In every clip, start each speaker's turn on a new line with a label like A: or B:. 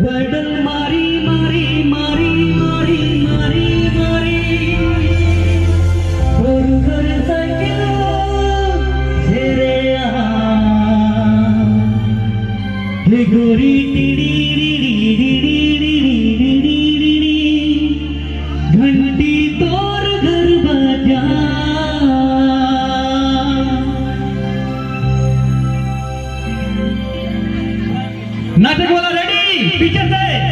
A: pedal मारी मारी मारी मारी मारी मारी घर साइकिल हे गोरी टीडी घर नाटक वाला रेडी বিচার দেয়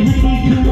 A: Everybody